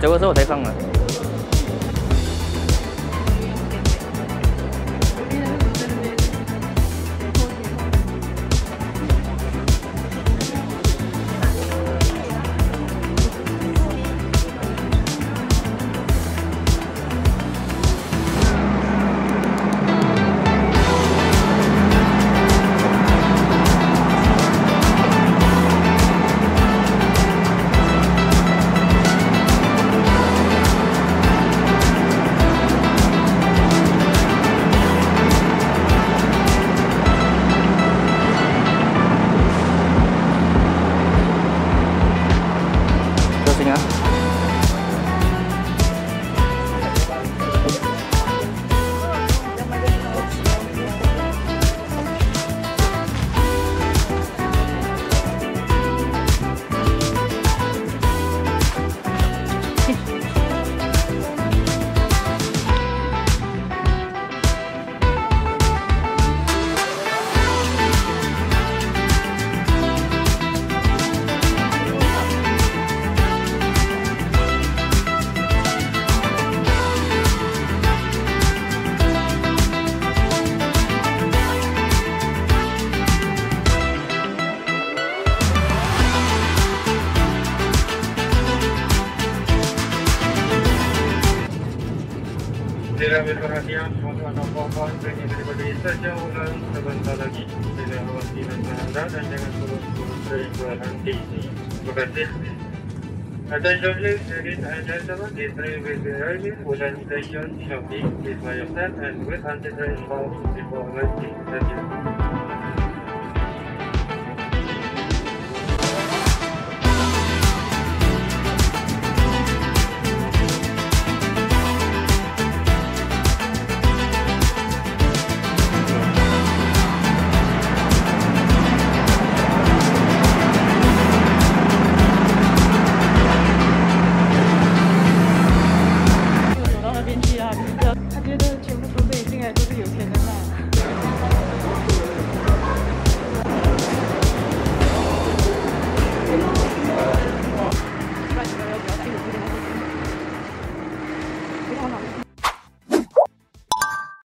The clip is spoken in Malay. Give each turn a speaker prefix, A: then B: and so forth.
A: 结果之后才放的。
B: ！Diambil perhatian tuan-tuan dan puan-puan Kerana daripada sebentar lagi Bila awak tiba anda dan jangan turun-turun dari nanti Terima kasih Attention please, ladies and gentlemen, this train will be arriving Wulan Station, Shopee. Please buy yourself and the inbound before. Thank you. 他觉得全部都被恋爱都是有钱。